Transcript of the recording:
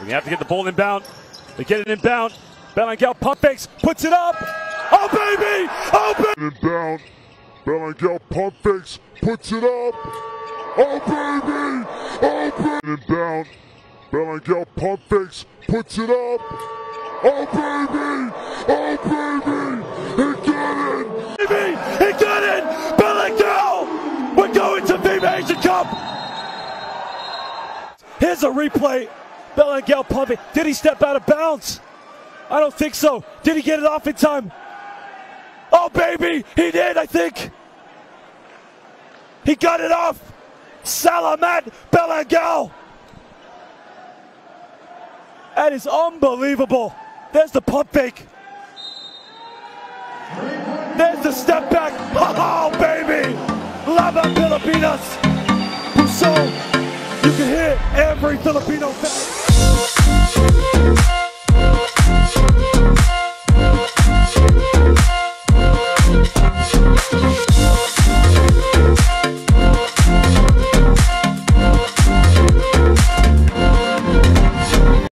We have to get the ball inbound. They get it inbound. Belangel pump fakes, puts it up. Oh baby! Oh baby! Inbound. Belangel pump fakes, puts it up. Oh baby! Oh baby! Inbound. Belangel pump fakes, puts it up. Oh baby! Oh baby! He got it! Baby! He got it! Belangel! We're going to FIBA Asian Cup! Here's a replay. Belangel pumping. Did he step out of bounds? I don't think so. Did he get it off in time? Oh, baby! He did, I think. He got it off. Salamat Belangel. That is unbelievable. There's the pump fake. There's the step back. Oh, baby! Lava Filipinas. Puso. You can hear every Filipino fan.